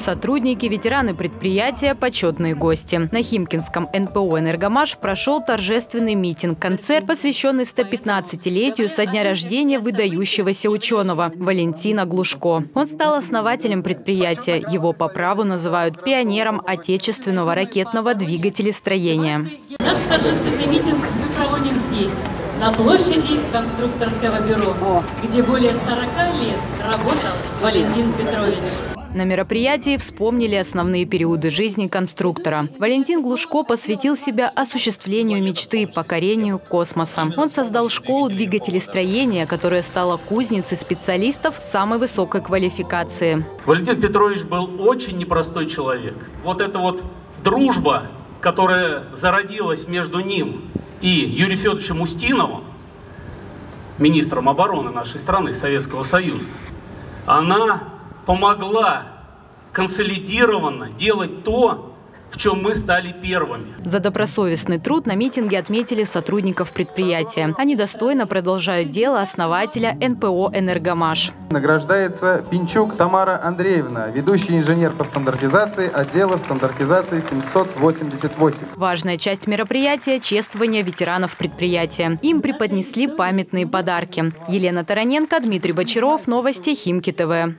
Сотрудники, ветераны предприятия, почетные гости. На Химкинском НПО «Энергомаш» прошел торжественный митинг-концерт, посвященный 115-летию со дня рождения выдающегося ученого Валентина Глушко. Он стал основателем предприятия. Его по праву называют пионером отечественного ракетного двигателестроения. Наш торжественный митинг мы проводим здесь, на площади конструкторского бюро, где более 40 лет работал Валентин Петрович. На мероприятии вспомнили основные периоды жизни конструктора. Валентин Глушко посвятил себя осуществлению мечты – покорению космоса. Он создал школу двигателестроения, которая стала кузницей специалистов самой высокой квалификации. Валентин Петрович был очень непростой человек. Вот эта вот дружба, которая зародилась между ним и Юрием Федоровичем Устиновым, министром обороны нашей страны, Советского Союза, она помогла консолидированно делать то, в чем мы стали первыми. За добросовестный труд на митинге отметили сотрудников предприятия. Они достойно продолжают дело основателя НПО «Энергомаш». Награждается Пинчук Тамара Андреевна, ведущий инженер по стандартизации отдела стандартизации 788. Важная часть мероприятия – чествование ветеранов предприятия. Им преподнесли памятные подарки. Елена Тараненко, Дмитрий Бочаров, Новости Химки ТВ.